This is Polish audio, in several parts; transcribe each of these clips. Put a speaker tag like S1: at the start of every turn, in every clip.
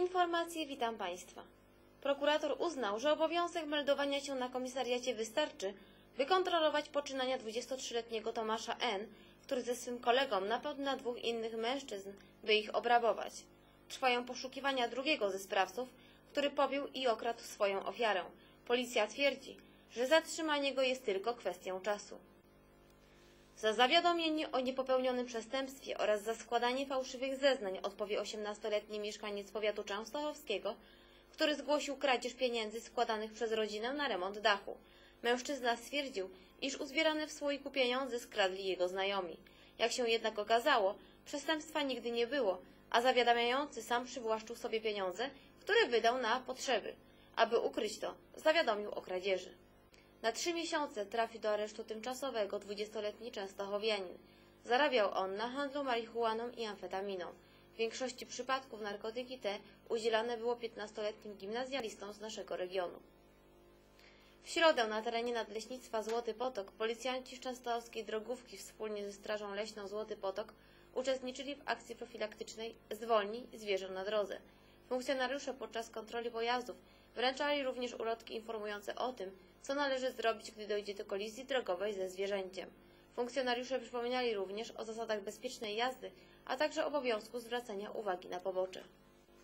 S1: Informacje witam Państwa. Prokurator uznał, że obowiązek meldowania się na komisariacie wystarczy, by kontrolować poczynania 23-letniego Tomasza N., który ze swym kolegą napadł na dwóch innych mężczyzn, by ich obrabować. Trwają poszukiwania drugiego ze sprawców, który pobił i okradł swoją ofiarę. Policja twierdzi, że zatrzymanie go jest tylko kwestią czasu. Za zawiadomienie o niepopełnionym przestępstwie oraz za składanie fałszywych zeznań odpowie 18-letni mieszkaniec powiatu częstochowskiego, który zgłosił kradzież pieniędzy składanych przez rodzinę na remont dachu. Mężczyzna stwierdził, iż uzbierane w słoiku pieniądze skradli jego znajomi. Jak się jednak okazało, przestępstwa nigdy nie było, a zawiadamiający sam przywłaszczył sobie pieniądze, które wydał na potrzeby. Aby ukryć to, zawiadomił o kradzieży. Na trzy miesiące trafił do aresztu tymczasowego 20-letni częstochowianin. Zarabiał on na handlu marihuaną i amfetaminą. W większości przypadków narkotyki te udzielane było 15-letnim gimnazjalistom z naszego regionu. W środę na terenie Nadleśnictwa Złoty Potok policjanci z częstochowskiej drogówki wspólnie ze Strażą Leśną Złoty Potok uczestniczyli w akcji profilaktycznej Zwolnij zwierzę na drodze. Funkcjonariusze podczas kontroli pojazdów wręczali również ulotki informujące o tym, co należy zrobić, gdy dojdzie do kolizji drogowej ze zwierzęciem. Funkcjonariusze przypominali również o zasadach bezpiecznej jazdy, a także obowiązku zwracania uwagi na pobocze.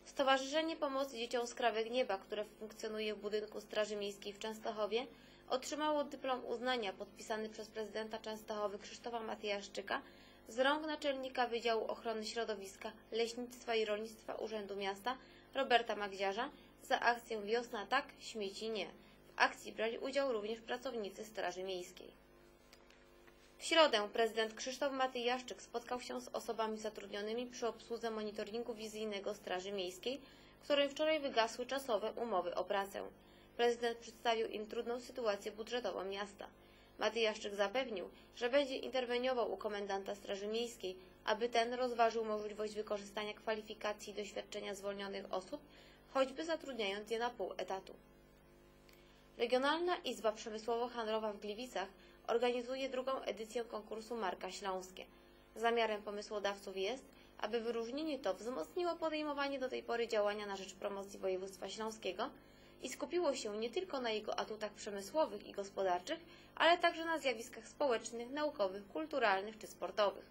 S1: Stowarzyszenie Pomocy Dzieciom z Krawek Nieba, które funkcjonuje w budynku Straży Miejskiej w Częstochowie, otrzymało dyplom uznania podpisany przez prezydenta Częstochowy Krzysztofa Matyjaszczyka z rąk naczelnika Wydziału Ochrony Środowiska, Leśnictwa i Rolnictwa Urzędu Miasta Roberta Magdziarza za akcję Wiosna tak, śmieci nie. W akcji brali udział również pracownicy Straży Miejskiej. W środę prezydent Krzysztof Matyjaszczyk spotkał się z osobami zatrudnionymi przy obsłudze monitoringu wizyjnego Straży Miejskiej, którym wczoraj wygasły czasowe umowy o pracę. Prezydent przedstawił im trudną sytuację budżetową miasta. Matyjaszczyk zapewnił, że będzie interweniował u komendanta Straży Miejskiej, aby ten rozważył możliwość wykorzystania kwalifikacji i doświadczenia zwolnionych osób, choćby zatrudniając je na pół etatu. Regionalna Izba Przemysłowo-Handlowa w Gliwicach organizuje drugą edycję konkursu Marka Śląskie. Zamiarem pomysłodawców jest, aby wyróżnienie to wzmocniło podejmowanie do tej pory działania na rzecz promocji województwa śląskiego i skupiło się nie tylko na jego atutach przemysłowych i gospodarczych, ale także na zjawiskach społecznych, naukowych, kulturalnych czy sportowych.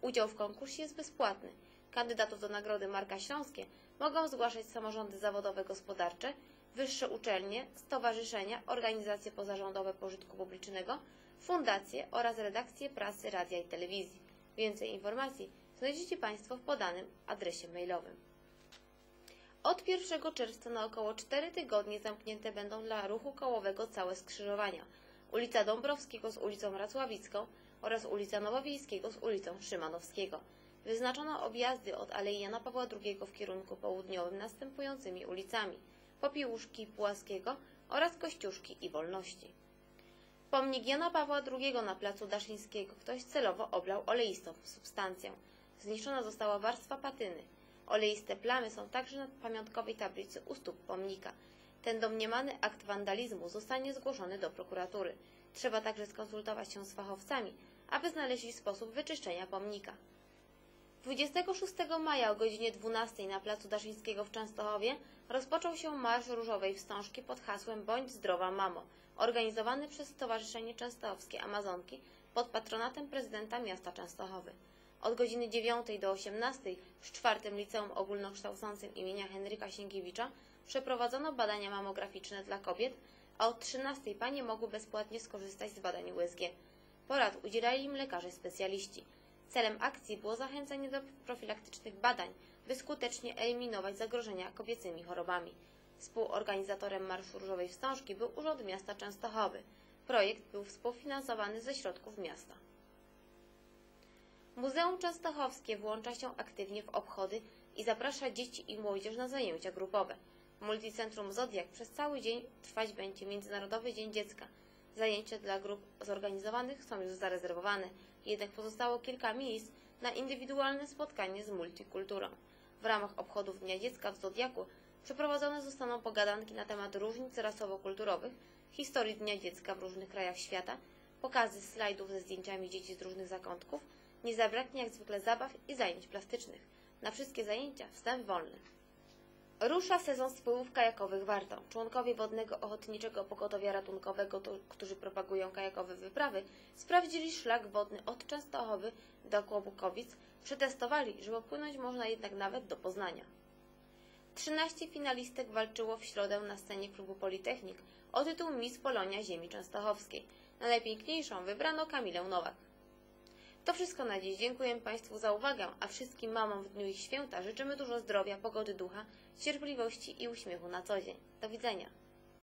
S1: Udział w konkursie jest bezpłatny. Kandydatów do nagrody Marka Śląskie mogą zgłaszać samorządy zawodowe gospodarcze, wyższe uczelnie, stowarzyszenia, organizacje pozarządowe pożytku publicznego, fundacje oraz redakcje prasy, radia i telewizji. Więcej informacji znajdziecie Państwo w podanym adresie mailowym. Od 1 czerwca na około 4 tygodnie zamknięte będą dla ruchu kołowego całe skrzyżowania. Ulica Dąbrowskiego z ulicą Racławicką oraz ulica Nowowiejskiego z ulicą Szymanowskiego. Wyznaczono objazdy od Alei Jana Pawła II w kierunku południowym następującymi ulicami Popiłuszki, Płaskiego oraz Kościuszki i Wolności. Pomnik Jana Pawła II na placu Daszyńskiego ktoś celowo oblał oleistą substancją. Zniszczona została warstwa patyny. Oleiste plamy są także na pamiątkowej tablicy u stóp pomnika. Ten domniemany akt wandalizmu zostanie zgłoszony do prokuratury. Trzeba także skonsultować się z fachowcami, aby znaleźli sposób wyczyszczenia pomnika. 26 maja o godzinie 12 na placu Daszyńskiego w Częstochowie rozpoczął się Marsz Różowej Wstążki pod hasłem Bądź zdrowa mamo, organizowany przez Stowarzyszenie Częstochowskie Amazonki pod patronatem prezydenta miasta Częstochowy. Od godziny 9 do 18 w czwartym liceum ogólnokształcącym imienia Henryka Sienkiewicza przeprowadzono badania mamograficzne dla kobiet, a od 13 panie mogły bezpłatnie skorzystać z badań USG. Porad udzielali im lekarze specjaliści. Celem akcji było zachęcenie do profilaktycznych badań, by skutecznie eliminować zagrożenia kobiecymi chorobami. Współorganizatorem Marszu Różowej Wstążki był Urząd Miasta Częstochowy. Projekt był współfinansowany ze środków miasta. Muzeum Częstochowskie włącza się aktywnie w obchody i zaprasza dzieci i młodzież na zajęcia grupowe. W Multicentrum Zodiak przez cały dzień trwać będzie Międzynarodowy Dzień Dziecka. Zajęcia dla grup zorganizowanych są już zarezerwowane, jednak pozostało kilka miejsc na indywidualne spotkanie z multikulturą. W ramach obchodów Dnia Dziecka w Zodiaku przeprowadzone zostaną pogadanki na temat różnic rasowo-kulturowych, historii Dnia Dziecka w różnych krajach świata, pokazy slajdów ze zdjęciami dzieci z różnych zakątków, nie zabraknie jak zwykle zabaw i zajęć plastycznych. Na wszystkie zajęcia wstęp wolny. Rusza sezon spływów kajakowych Wartą. Członkowie Wodnego Ochotniczego Pogotowia Ratunkowego, to, którzy propagują kajakowe wyprawy, sprawdzili szlak wodny od Częstochowy do Kłobukowic, przetestowali, że popłynąć można jednak nawet do Poznania. 13 finalistek walczyło w środę na scenie klubu Politechnik o tytuł Miss Polonia Ziemi Częstochowskiej. Na najpiękniejszą wybrano Kamilę Nowak. To wszystko na dziś. Dziękuję Państwu za uwagę, a wszystkim mamom w dniu ich święta życzymy dużo zdrowia, pogody ducha, cierpliwości i uśmiechu na co dzień. Do widzenia.